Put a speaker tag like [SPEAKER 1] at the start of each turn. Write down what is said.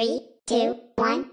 [SPEAKER 1] Three, two, one.